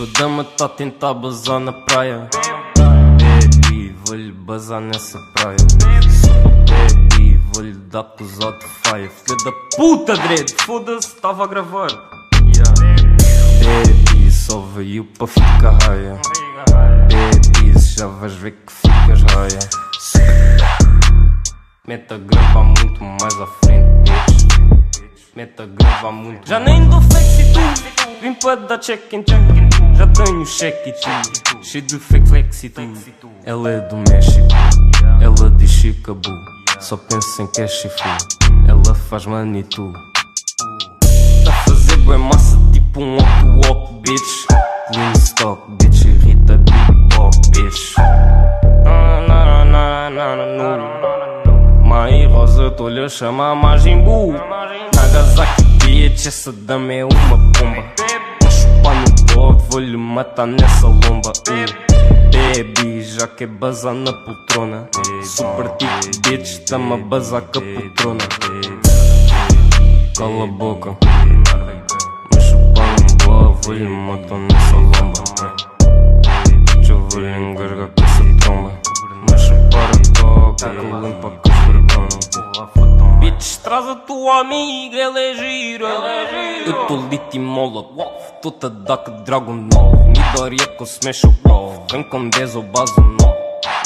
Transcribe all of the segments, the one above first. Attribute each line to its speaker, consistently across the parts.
Speaker 1: Sua dama tá a tentar bazar na praia. Baby, vou-lhe bazar nessa praia. Baby, vou-lhe dar acusado de faia. Filha da puta, dread, foda-se, tava a gravar. Yeah. Baby, só veio para ficar raia. Baby, já vais ver que ficas raia. Mete a gravar muito mais à frente, bitch. Mete a gravar muito Já nem dou flexi tu Vim para dar check in check Já tenho cheque e Cheio de fake flex e tu Ela é do México Ela diz Chicabu Só pensa em cash e full. Ela faz manitou Tá a fazer bué massa tipo um walk bitch. Lean stock bitch irrita beat pop bitch. Na na na Mãe Rosa, tô-lhe a chamar Majimbu Nagasaki, bitch, essa dama é uma bomba vou-lhe matar nessa lomba uh. Baby, já que é bazar na poltrona Super tipo, bitch, dama bazar com a poltrona Cala a boca Vou chupar no bode, vou-lhe matar nessa lomba Já vou-lhe engasgar com essa tromba Mas chupar a toca, limpa com os vergonha Bitch, traz a tua amiga, ela é gira. Eu tô lit e mola, tô-te a dar que Dragon 9 Midoriya com smash o prov Vem com 10 ou base 9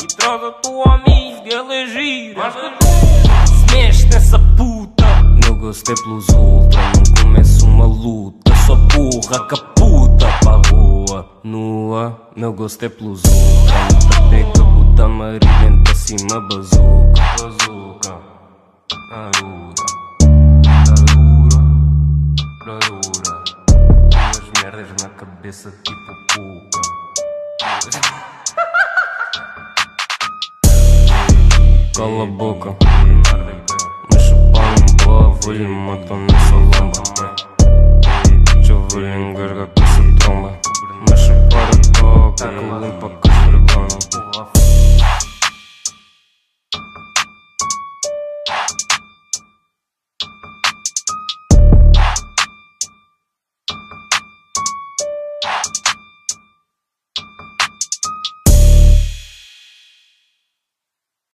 Speaker 1: E traz a tua amiga, ela é gira. Se mexe nessa puta. Meu gosto é pelos ultra Não começo uma luta. Sou burra que a puta pra rua Nua, meu gosto é pelos ultra Muita pega, puta amarelenta acima bazuca. Bazuca la dura, la dura, la dura. Duas merdas na cabeça tipo cuca. Cala a boca, mas chuparam um boa, vou-lhe matar nessa